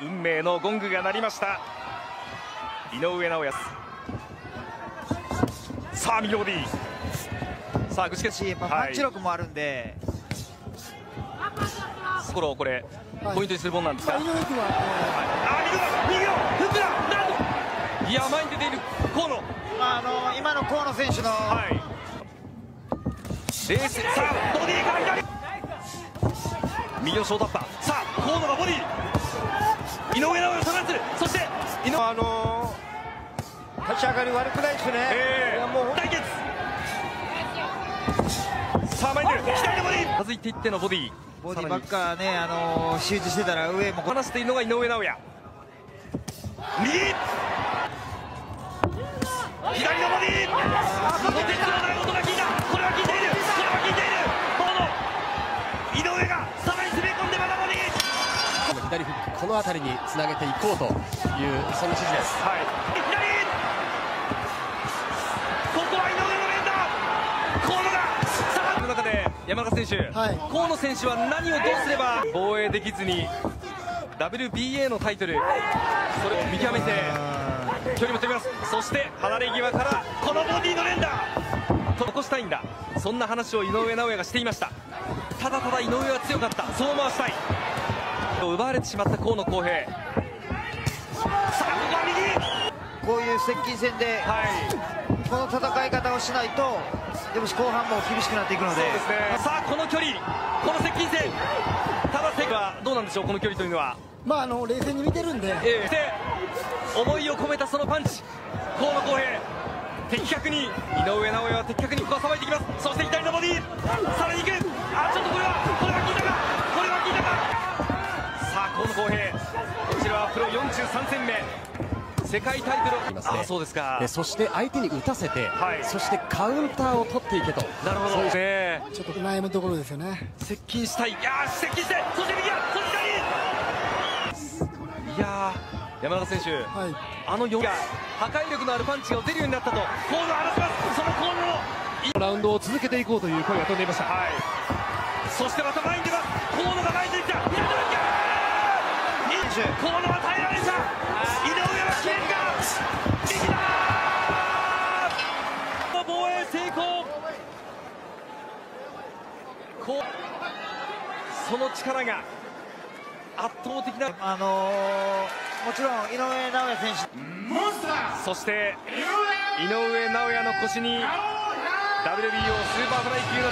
運命のゴングが鳴りました。井上尚弥。さあ右ボディさあぐしけし、まあ、パンチ力もあるんで、ところをこれ、ポイントにするもんなんですか、は、あ右だ右だフックだなんといや前に出ている。河野。まあ、あの今の河野選手の、はい。冷静さあボディから左。右のショートアッパー。さあ河野がボディ井上尚弥そして井上あのー、立ち上がり悪くないですね、えー、もう対決。さあ前に出る。左のボディ。続いていってのボディ。ボディばっかね、あの集中してたら上も離しているのが井上尚弥。右左フックこの辺りにつなげていこうというそんな指示です。はい。左ここは井上の連打。河野がさあの中で山中選手、はい。河野選手は何をどうすれば？防衛できずに WBA のタイトル。それを見極めて距離も飛びます。そして離れ際からこのボディの連打。と残したいんだ。そんな話を井上尚弥がしていました。ただただ井上は強かった。そう回したい奪われてしまった河野康平。さあこういう接近戦で、はい。この戦い方をしないと、でもし後半も厳しくなっていくので、ね。さあこの距離この接近戦。ただ手がどうなんでしょうこの距離というのは。まあ、あの冷静に見てるんで、ええ。で思いを込めたそのパンチ。河野康平的確に井上尚弥は的確にここはさばいていきます。そして左のボディさらにいくあちょっとこれはこれは効いたかこれは効いたかさあ河野康平こちらはプロ43戦目。世界タイトルいますねあそうですか。でそして相手に打たせて、はい。そしてカウンターを取っていけと。なるほど。ねちょっと悩むところですよね。接近したい。いやー接近してそして右やそして左。いやー山中選手、はい。あの4が破壊力のあるパンチが打てるようになったと。コールを離します。そのコールを。ラウンドを続けていこうという声が飛んでいました。はい。そしてまた前に出ます河野が前に出てきた左の右選手河野は耐えられた井上は消えるか右だ防衛成功こうその力が圧倒的なあのーもちろん井上尚弥選手、そして井上尚弥の腰に WBO スーパーフライ級の